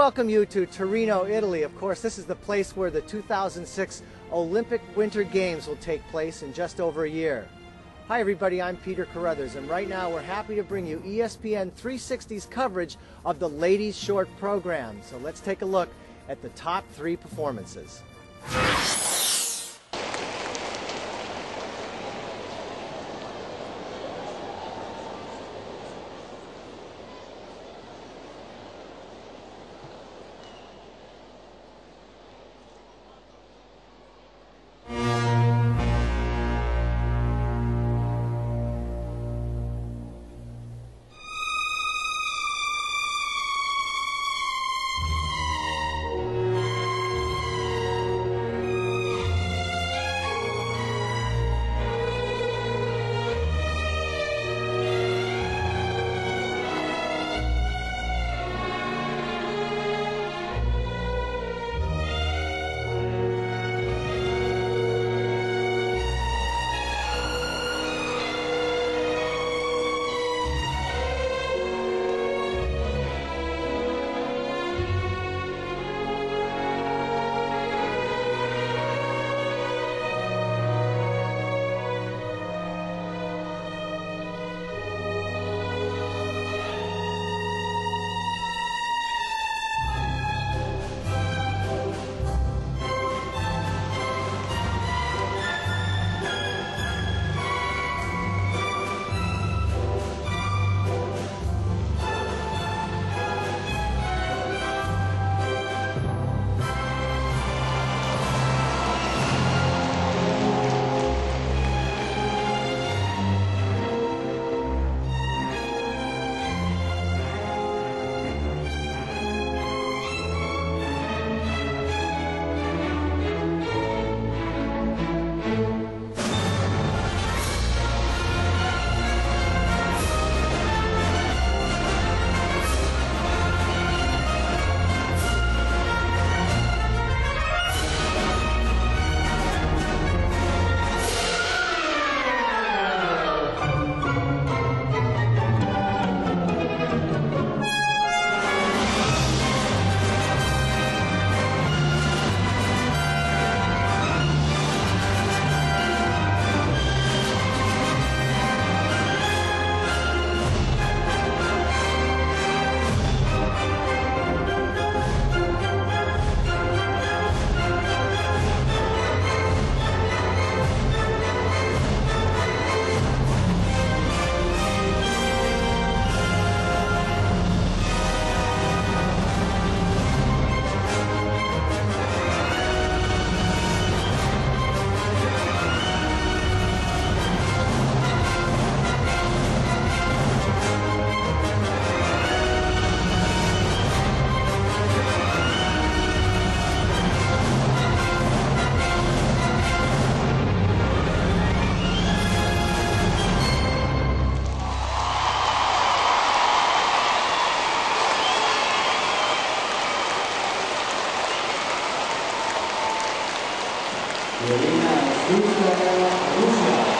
welcome you to Torino, Italy. Of course, this is the place where the 2006 Olympic Winter Games will take place in just over a year. Hi, everybody, I'm Peter Carruthers, and right now we're happy to bring you ESPN 360's coverage of the ladies' short program. So let's take a look at the top three performances. Elena Cruz Rusia.